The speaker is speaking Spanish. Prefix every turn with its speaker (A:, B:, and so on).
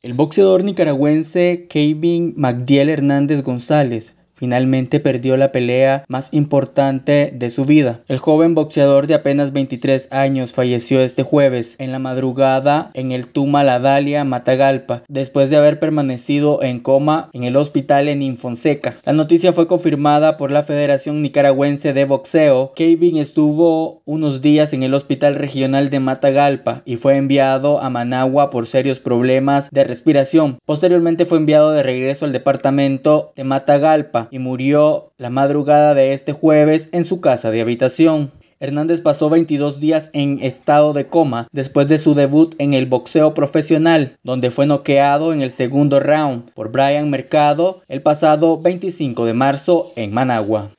A: El boxeador nicaragüense Kevin Magdiel Hernández González finalmente perdió la pelea más importante de su vida. El joven boxeador de apenas 23 años falleció este jueves en la madrugada en el Tuma La Dalia, Matagalpa, después de haber permanecido en coma en el hospital en Infonseca. La noticia fue confirmada por la Federación Nicaragüense de Boxeo. Kevin estuvo unos días en el hospital regional de Matagalpa y fue enviado a Managua por serios problemas de respiración. Posteriormente fue enviado de regreso al departamento de Matagalpa y murió la madrugada de este jueves en su casa de habitación. Hernández pasó 22 días en estado de coma después de su debut en el boxeo profesional, donde fue noqueado en el segundo round por Brian Mercado el pasado 25 de marzo en Managua.